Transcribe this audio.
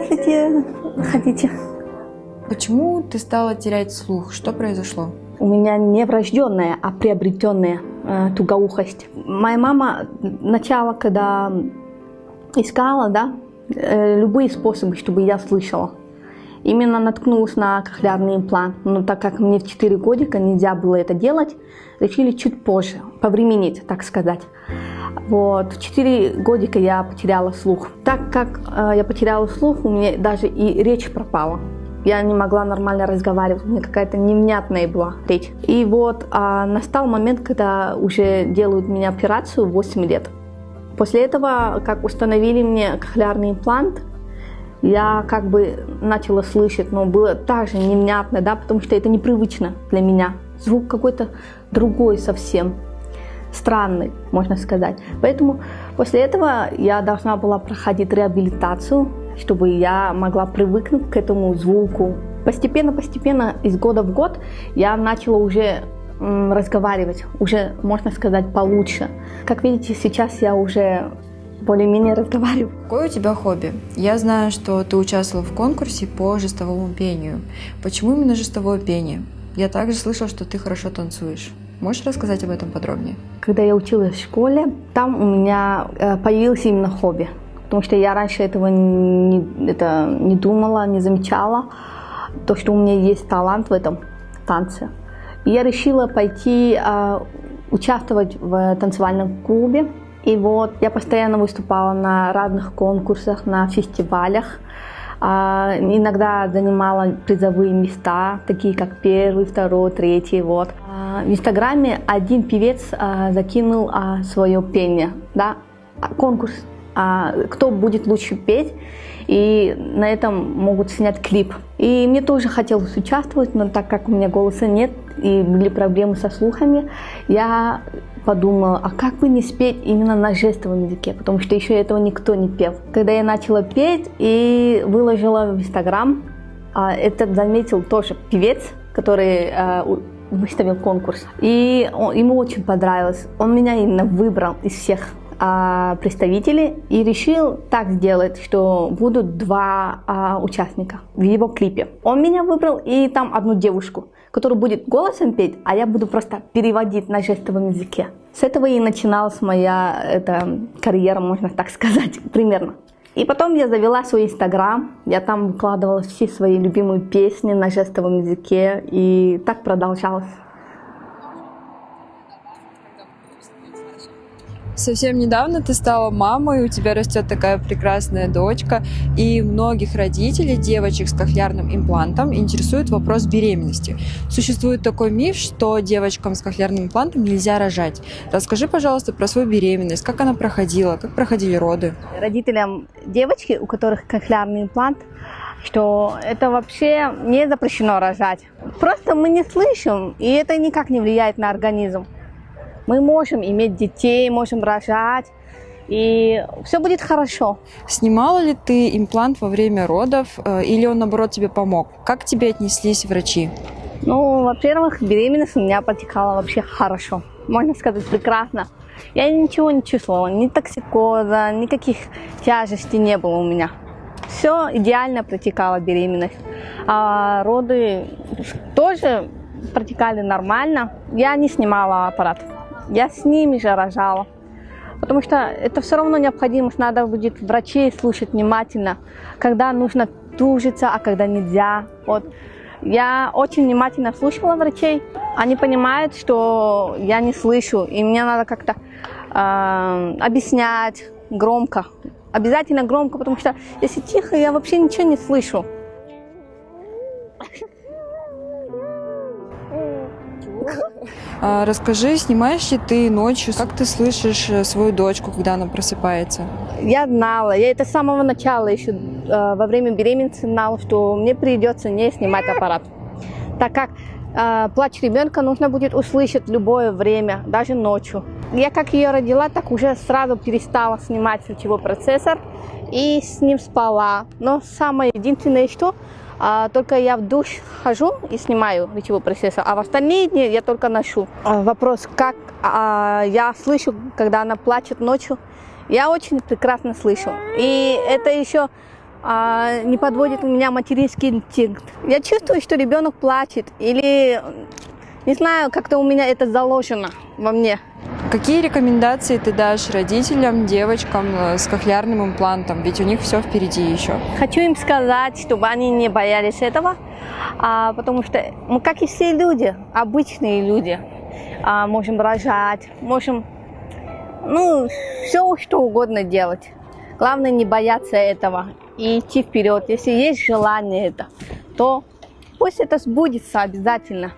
Здравствуйте. Заходите. Почему ты стала терять слух? Что произошло? У меня не врожденная, а приобретенная э, тугоухость. Моя мама начала, когда искала, да, э, любые способы, чтобы я слышала. Именно наткнулась на кохлеарный имплант. Но так как мне в 4 годика нельзя было это делать, решили чуть позже, повременить, так сказать. Вот, в 4 годика я потеряла слух. Так как э, я потеряла слух, у меня даже и речь пропала. Я не могла нормально разговаривать, у меня какая-то невнятная была речь. И вот а, настал момент, когда уже делают мне операцию в 8 лет. После этого, как установили мне кохлеарный имплант, я как бы начала слышать, но было также невнятно, да, потому что это непривычно для меня. Звук какой-то другой совсем, странный, можно сказать. Поэтому после этого я должна была проходить реабилитацию, чтобы я могла привыкнуть к этому звуку. Постепенно-постепенно, из года в год, я начала уже м, разговаривать, уже, можно сказать, получше. Как видите, сейчас я уже более-менее разговариваю. Какое у тебя хобби? Я знаю, что ты участвовала в конкурсе по жестовому пению. Почему именно жестовое пение? Я также слышала, что ты хорошо танцуешь. Можешь рассказать об этом подробнее? Когда я училась в школе, там у меня э, появилось именно хобби. Потому что я раньше этого не, это не думала, не замечала. То, что у меня есть талант в этом танце. И я решила пойти э, участвовать в танцевальном клубе. И вот я постоянно выступала на разных конкурсах, на фестивалях. А, иногда занимала призовые места, такие как первый, второй, третий. Вот. А, в Инстаграме один певец а, закинул свое пение, да, конкурс, кто будет лучше петь, и на этом могут снять клип. И мне тоже хотелось участвовать, но так как у меня голоса нет и были проблемы со слухами, я подумала, а как бы не спеть именно на жестовом языке, потому что еще этого никто не пел. Когда я начала петь и выложила в Инстаграм, а, это заметил тоже певец, который а, выставил конкурс. И он, ему очень понравилось. Он меня именно выбрал из всех а, представителей и решил так сделать, что будут два а, участника в его клипе. Он меня выбрал и там одну девушку, которая будет голосом петь, а я буду просто переводить на жестовом языке. С этого и начиналась моя эта, карьера, можно так сказать, примерно. И потом я завела свой инстаграм, я там выкладывала все свои любимые песни на жестовом языке, и так продолжалось. Совсем недавно ты стала мамой, у тебя растет такая прекрасная дочка, и многих родителей девочек с кохлеарным имплантом интересует вопрос беременности. Существует такой миф, что девочкам с кохлеарным имплантом нельзя рожать. Расскажи, пожалуйста, про свою беременность, как она проходила, как проходили роды. Родителям девочки, у которых кохлеарный имплант, что это вообще не запрещено рожать. Просто мы не слышим, и это никак не влияет на организм. Мы можем иметь детей, можем рожать, и все будет хорошо. Снимала ли ты имплант во время родов, э, или он, наоборот, тебе помог? Как к тебе отнеслись врачи? Ну, во-первых, беременность у меня протекала вообще хорошо. Можно сказать, прекрасно. Я ничего не чувствовала, ни токсикоза, никаких тяжестей не было у меня. Все идеально протекала беременность. А роды тоже протекали нормально. Я не снимала аппарат я с ними же рожала. Потому что это все равно необходимость, надо будет врачей слушать внимательно, когда нужно тужиться, а когда нельзя. Вот. Я очень внимательно слушала врачей. Они понимают, что я не слышу, и мне надо как-то э, объяснять громко. Обязательно громко, потому что если тихо, я вообще ничего не слышу. Расскажи, снимаешь ли ты ночью, как ты слышишь э, свою дочку, когда она просыпается? Я знала, я это с самого начала еще э, во время беременности знала, что мне придется не снимать аппарат. Так как А, плач ребенка нужно будет услышать любое время, даже ночью. Я как ее родила, так уже сразу перестала снимать лучевой процессор и с ним спала. Но самое единственное, что а, только я в душ хожу и снимаю лучевой процессор, а в остальные дни я только ношу. А, вопрос, как а, я слышу, когда она плачет ночью, я очень прекрасно слышу. И это еще а, не подводит меня материнский инстинкт. Я чувствую, что ребенок плачет, или не знаю, как-то у меня это заложено во мне. Какие рекомендации ты дашь родителям, девочкам э, с кохлеарным имплантом? Ведь у них все впереди еще. Хочу им сказать, чтобы они не боялись этого, а, потому что мы, как и все люди, обычные люди, а, можем рожать, можем, ну, все что угодно делать. Главное не бояться этого и идти вперед. Если есть желание это, то пусть это сбудется обязательно.